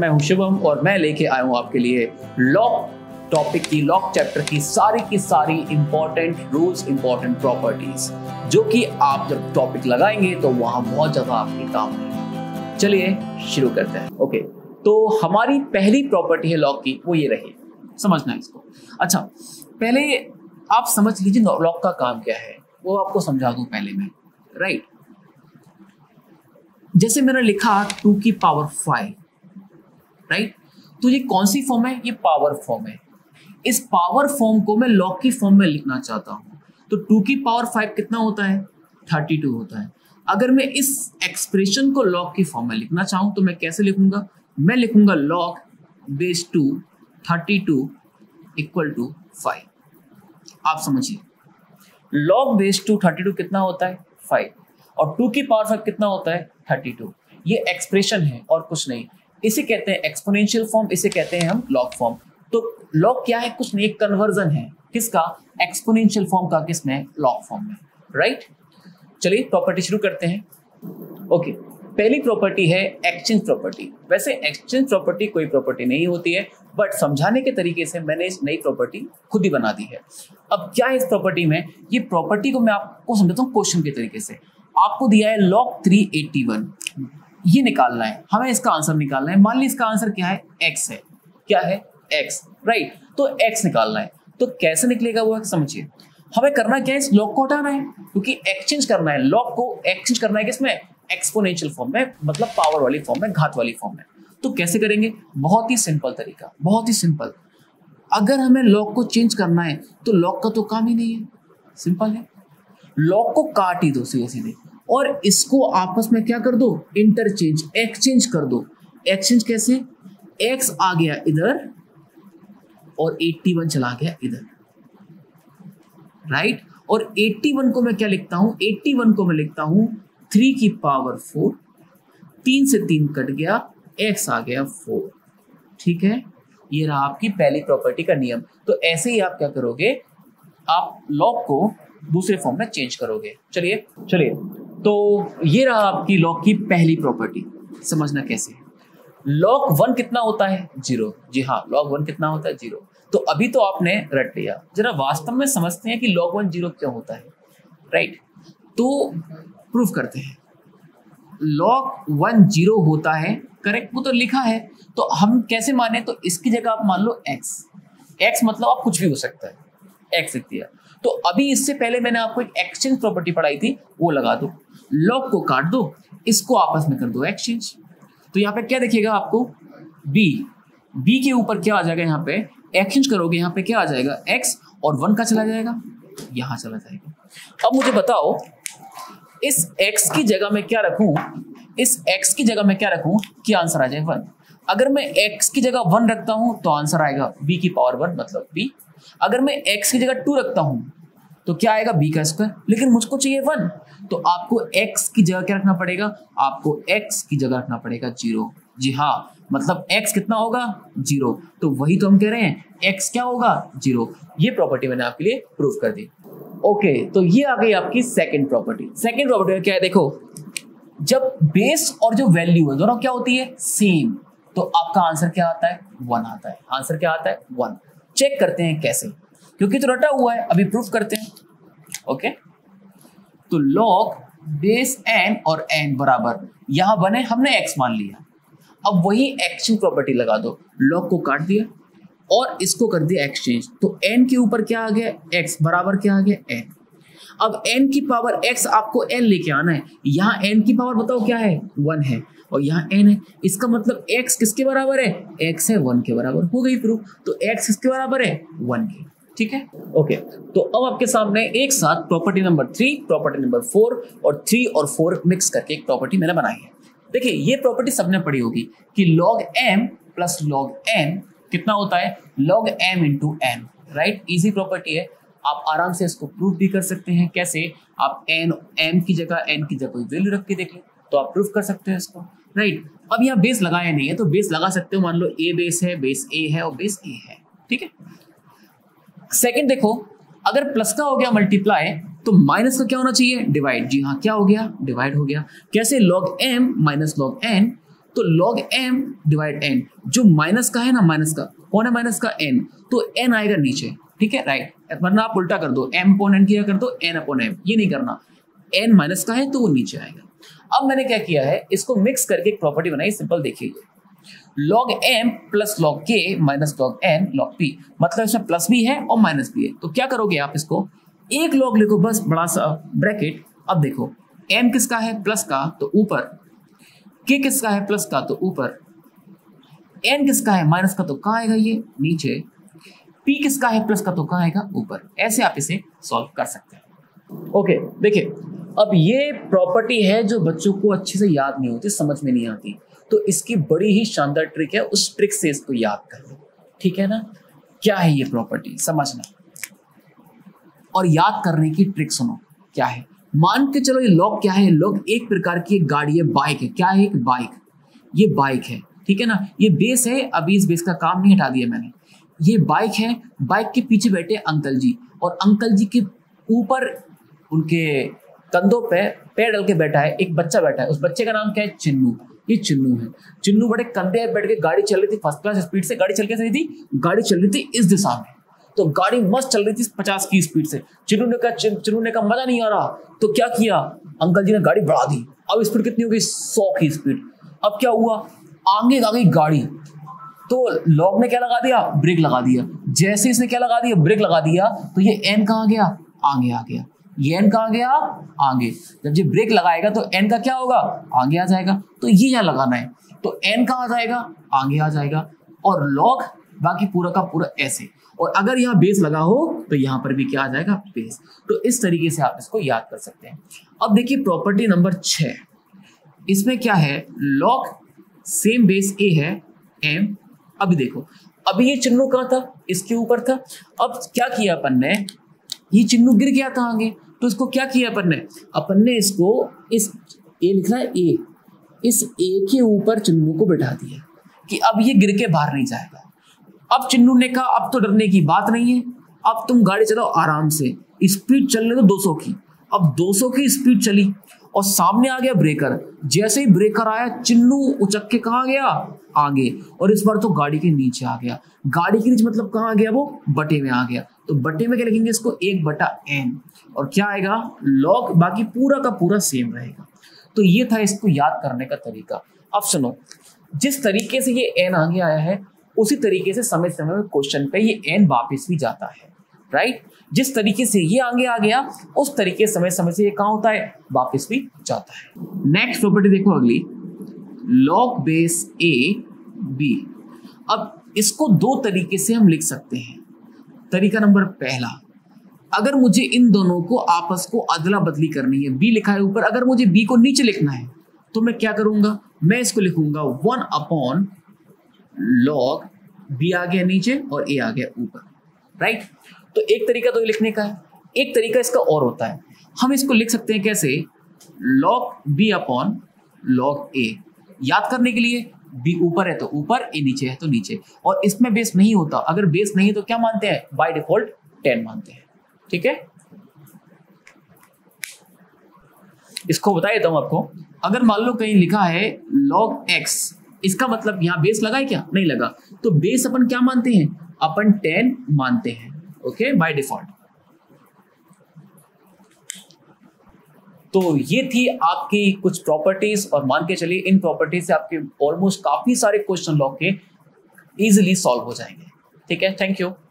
मैं हूँ शिवम और मैं लेके आया हूँ आपके लिए लॉक टॉपिक की लॉक चैप्टर की सारी की सारी इंपॉर्टेंट रूल्स इंपॉर्टेंट प्रॉपर्टीज़ जो कि आप जब टॉपिक लगाएँगे तो वहाँ बहुत ज़्यादा आपके काम में चलिए शुरू करते हैं। ओके तो हमारी पहली प्रॉपर्टी है लॉक की, वो ये रही। समझना इसको। अच्छा पहले आप समझ लीजिए लॉक का काम क्या है। वो आपको समझा दूँ पहले मैं। राइट जैसे मैंने लिखा टू की पावर फाइव राइट तो ये कौन सी फॉर्म है? ये पावर फॉर्म है। इस पावर फॉर्म को मैं लॉग की फॉर्म में लिखना चाहता हूँ। तो टू की पावर फाइव कितना होता है? थर्टी टू होता है। अगर मैं इस एक्सप्रेशन को लॉग की फॉर्म में लिखना चाहूँ तो मैं कैसे लिखूँगा? मैं लिखूँगा log base two thirty two equal to five आप समझिए। Log base two thirty two कितना होता है? फाइव और टू की पावर फाइव कितना होता है? थर्टी टू ये एक्सप्रेशन है और कुछ नहीं। इसे कहते हैं एक्सपोनेंशियल फॉर्म इसे कहते हैं हम लॉग फॉर्म तो लॉग क्या है? कुछ नहीं कन्वर्जन है. किसका? एक्सपोनेंशियल फॉर्म का किसमें लॉग फॉर्म में राइट चलिए प्रॉपर्टी शुरू करते हैं. ओके पहली प्रॉपर्टी है एक्सचेंज प्रॉपर्टी वैसे एक्सचेंज प्रॉपर्टी कोई प्रॉपर्टी नहीं होती है बट समझाने के तरीके से मैंने इस नई प्रॉपर्टी खुद ही बना दी है. अब क्या है इस प्रॉपर्टी में? ये प्रॉपर्टी को मैं आपको समझाता हूँ क्वेश्चन के तरीके से. आपको दिया है एट्टी वन ये निकालना है। हमें इसका आंसर निकालना है। मान ली इसका आंसर क्या है? एक्स है। क्या है? एक्स राइट तो एक्स निकालना है। तो कैसे निकलेगा वो समझिए। हमें करना क्या है? इस लॉग को हटाना है। क्योंकि एक्सचेंज करना है। लॉग को एक्सचेंज करना है किसमें एक्सपोनेंशियल फॉर्म में मतलब पावर वाली फॉर्म में, घात वाली फॉर्म में। तो कैसे करेंगे? बहुत ही सिंपल तरीका। बहुत ही सिंपल अगर हमें लॉग को चेंज करना है तो लॉग का तो काम ही नहीं है। सिंपल है। लॉग को काट ही दो सीधे सीधे और इसको आपस में क्या कर दो? इंटरचेंज एक्सचेंज कर दो। एक्सचेंज कैसे? एक्स आ गया इधर और 81 चला गया इधर। राइट और 81 को मैं क्या लिखता हूँ? 81 को मैं लिखता हूँ थ्री की पावर फोर तीन से तीन कट गया एक्स आ गया फोर ठीक है? ये रहा आपकी पहली प्रॉपर्टी का नियम। तो ऐसे ही आप क्या करोगे? आप लॉग को दूसरे फॉर्म में चेंज करोगे। चलिए चलिए। तो ये रहा आपकी लॉक की पहली प्रॉपर्टी समझना कैसे? लॉक वन कितना होता है? ज़ीरो जी हाँ लॉक वन कितना होता है? ज़ीरो तो अभी तो आपने रट लिया। जरा वास्तव में समझते हैं कि लॉक वन ज़ीरो क्यों होता है। राइट तो प्रूफ करते हैं। लॉक वन ज़ीरो होता है। करेक्ट वो तो लिखा है। तो हम कैसे माने? तो इसकी जगह आप मान लो एक्स एक्स मतलब आप कुछ भी हो सकता है। एक्स लिख दिया तो अभी इससे पहले मैंने आपको एक एक्सचेंज प्रॉपर्टी पढ़ाई थी, वो लगा दो। लॉग को काट दो, इसको आपस में कर दो एक्सचेंज तो यहाँ पे क्या देखिएगा आपको? बी बी के ऊपर क्या आ जाएगा यहाँ पे? एक्सचेंज करोगे, यहाँ पे क्या आ जाएगा? एक्स और वन का चला जाएगा? यहाँ चला जाएगा। अब मुझे बताओ, इस एक्स की जगह में क्या रखूँ? इस एक्स की जगह में क्या रखूँ? कि आंसर आ जाए वन अगर मैं एक्स की जगह वन रखता हूँ तो आंसर आएगा बी की पावर वन मतलब बी अगर मैं एक्स की जगह टू रखता हूँ तो क्या आएगा? बी का स्क्वायर लेकिन मुझको चाहिए वन तो आपको एक्स की जगह क्या रखना पड़ेगा? आपको एक्स की जगह रखना पड़ेगा ज़ीरो जी हाँ मतलब x कितना होगा? ज़ीरो तो वही तो हम कह रहे हैं, x क्या होगा? ज़ीरो ये प्रॉपर्टी मैंने आपके लिए प्रूफ कर दी. ओके तो ये आ गई आपकी सेकंड प्रॉपर्टी सेकंड प्रॉपर्टी क्या है? देखो, जब बेस और जो वैल्यू है, दोनों क्या होती है? सेम तो आपका आंसर क्या आता है? वन आता है। आंसर क्या आता है? वन चेक करते हैं कैसे। क्योंकि तो रटा हुआ है, अभी प्रूफ करते हैं। ओके तो लॉग बेस एन और एन बराबर। यहाँ बने हमने एक्स मान लिया। अब वही एक्सचेंज प्रॉपर्टी लगा दो। लॉग को काट दिया और इसको कर दिया एक्सचेंज तो एन के ऊपर क्या आ गया? एक्स बराबर क्या आ गया? एन अब एन की पावर एक्स आपको एन लेके आना है। यहाँ एन की पावर बताओ क्या है? वन है। और यहाँ एन है। इसका मतलब एक्स किसके बराबर है? एक्स है वन के बराबर। हो गई प्रूफ तो एक्स किसके बराबर है? वन के। ठीक है? ओके तो अब आपके सामने एक साथ property number three property number four और थ्री और फोर मिक्स करके एक प्रॉपर्टी मैंने बनाई है। देखिए, ये प्रॉपर्टी सबने पढ़ी होगी कि log M plus log N कितना होता है? Log M into N right easy property है। आप आराम से इसको प्रूफ भी कर सकते हैं कैसे? आप एन एम की जगह एन की जगह वैल्यू रख के देख लो तो आप प्रूफ कर सकते हो इसको राइट अब यहाँ बेस लगाया नहीं है तो बेस लगा सकते हो, मान लो ए बेस है बेस ए है और बेस ए है, ठीक है? सेकंड देखो, अगर प्लस का हो गया मल्टीप्लाई तो माइनस का क्या होना चाहिए? डिवाइड जी हाँ क्या हो गया? डिवाइड हो गया. कैसे? Log M minus log N तो लॉग एम डिवाइड एन जो माइनस का है ना माइनस का, कौन है माइनस का? एन तो एन आएगा नीचे. ठीक है राइट वरना आप उल्टा कर दो एम अपॉन एन किया कर दो एन अपॉन एम ये नहीं करना। एन माइनस का है तो वो नीचे आएगा। अब मैंने क्या किया है, इसको मिक्स करके एक प्रॉपर्टी बनाई सिंपल देखिए। Log M plus log K minus log N log P मतलब इसमें प्लस भी है और माइनस भी है। तो क्या करोगे आप इसको? एक लॉग लिखो, बस बड़ा सा ब्रैकेट अब देखो एम किसका है? प्लस का तो ऊपर। के किसका है? प्लस का तो ऊपर। एन किसका है? माइनस का तो कहाँ आएगा ये? नीचे। पी किसका है? प्लस का तो कहाँ आएगा? ऊपर। ऐसे आप इसे सॉल्व कर सकते हैं। ओके देखिए, अब ये प्रॉपर्टी है जो बच्चों को अच्छे से याद नहीं होती, समझ में नहीं आती। तो इसकी बड़ी ही शानदार ट्रिक है, उस ट्रिक से इसको याद कर लो ठीक है ना? क्या है ये प्रॉपर्टी समझना। और याद करने की ट्रिक सुनो, क्या है? मान के चलो ये लॉक क्या है? लॉक एक प्रकार की एक गाड़ी है बाइक है। क्या है? एक बाइक ये बाइक है। ठीक है ना? ये बेस है, अभी इस बेस का काम नहीं हटा दिया मैंने। ये बाइक है। बाइक के पीछे बैठे अंकल जी। और अंकल जी के ऊपर उनके कंधों पे पैर डल के बैठा है। एक बच्चा बैठा है। उस बच्चे का नाम क्या है? चिन्नू। ये चिन्नू है। चिन्नू बड़े कंधे बैठ के गाड़ी चल रही थी। फ़र्स्ट क्लास स्पीड से गाड़ी चल के रही थी? गाड़ी चल रही थी इस दिशा में। तो गाड़ी मस्त चल रही थी पचास की स्पीड से। चिन्नू ने कहा चिन्नू ने कहा, मज़ा नहीं आ रहा। तो क्या किया? अंकल जी ने गाड़ी बढ़ा दी। अब स्पीड कितनी हो गई सौ की स्पीड अब क्या हुआ? आगे आ गई गाड़ी। तो लॉग ने क्या लगा दिया? ब्रेक लगा दिया। जैसे इसने क्या लगा दिया? ब्रेक लगा दिया। तो ये एन कहाँ गया? आगे आ गया। ये एन कहाँ गया? आगे। जब ये ब्रेक लगाएगा तो एन का क्या होगा? आगे आ जाएगा। तो ये यहाँ लगाना है। तो एन कहाँ जाएगा? आगे आ जाएगा। और लॉग बाकी पूरा का पूरा ऐसे। और अगर यहाँ बेस लगा हो तो यहाँ पर भी क्या आ जाएगा? बेस तो इस तरीके से आप इसको याद कर सकते हैं। अब देखिए प्रॉपर्टी नंबर छ इसमें क्या है? लॉग सेम बेस ए है एम अभी देखो, अभी ये चिन्ह कहाँ था? इसके ऊपर था। अब क्या किया अपन ने? ये चिन्ह गिर गया था आगे। तो इसको क्या किया अपन ने? अपन ने इसको इस ए लिखना है ए इस ए के ऊपर चिन्नू को बैठा दिया कि अब ये गिर के बाहर नहीं जाएगा। अब चिन्नू ने कहा, अब तो डरने की बात नहीं है। अब तुम गाड़ी चलाओ आराम से। स्पीड चलने दो 200 की। अब 200 की स्पीड चली। और सामने आ गया ब्रेकर। जैसे ही ब्रेकर आया, चिन्नू उचक के कहा गया? आगे। और इस बार तो गाड़ी के नीचे आ गया। गाड़ी के नीचे मतलब कहाँ गया वो? बटे में आ गया। तो बटे में क्या लिखेंगे इसको? एक बटा एन। और क्या आएगा? लॉग बाकी पूरा का पूरा सेम रहेगा। तो ये था इसको याद करने का तरीका। अब सुनो, जिस तरीके से ये एन आगे आया है, उसी तरीके से समय समय में क्वेश्चन पे ये एन वापस भी जाता है। राइट जिस तरीके से ये आगे आ गया, उस तरीके समय समय से ये कहाँ होता है? वापस भी जाता है। नेक्स्ट प्रॉपर्टी देखो अगली। लॉग बेस ए बी अब इसको दो तरीके से हम लिख सकते हैं। तरीका नंबर पहला, अगर मुझे इन दोनों को, आपस को अदला बदली करनी है बी लिखा है ऊपर, अगर मुझे बी को नीचे लिखना है तो मैं क्या करूँगा? मैं इसको लिखूँगा वन अपॉन लॉग बी आ गया नीचे और ए आ गया ऊपर। राइट तो एक तरीका तो ये लिखने का है। एक तरीका इसका और होता है। हम इसको लिख सकते हैं कैसे? Log B upon log A याद करने के लिए बी ऊपर है तो ऊपर ए नीचे है तो नीचे। और इसमें बेस नहीं होता। अगर बेस नहीं है तो क्या मानते हैं? बाय डिफ़ॉल्ट टेन मानते हैं। ठीक है? इसको बता देता हूँ आपको। अगर मान लो कहीं लिखा है लॉग एक्स इसका मतलब यहाँ बेस लगा है क्या? नहीं लगा। तो बेस अपन क्या मानते हैं? अपन टेन मानते हैं। ओके बाय डिफ़ॉल्ट तो ये थी आपकी कुछ प्रॉपर्टीज़ और मान के चलिए इन प्रॉपर्टीज़ से आपके ऑलमोस्ट काफ़ी सारे क्वेश्चन लॉक के इजिली सॉल्व हो जाएँगे। ठीक है? Thank you